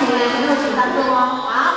请你朋友请当中哦。好。